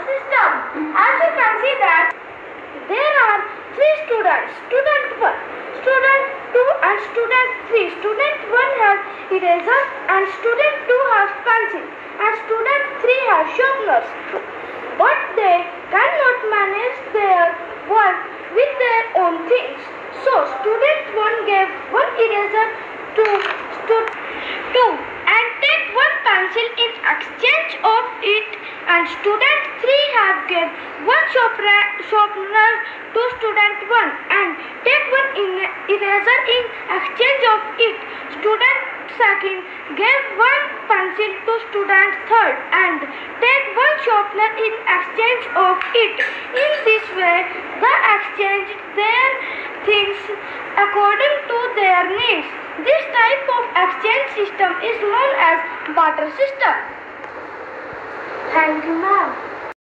system. As you can see that there are three students, student 1, student 2 and student 3. Student 1 has eraser and student 2 has pencil and student 3 has sharpeners. But they cannot manage their work with their own things. So student 1 gave one eraser to 3 have gave one sharpener to student 1 and take one eraser in exchange of it. Student second gave one pencil to student third and take one sharpener in exchange of it. In this way, they exchanged their things according to their needs. This type of exchange system is known as barter system. Thank you, ma'am.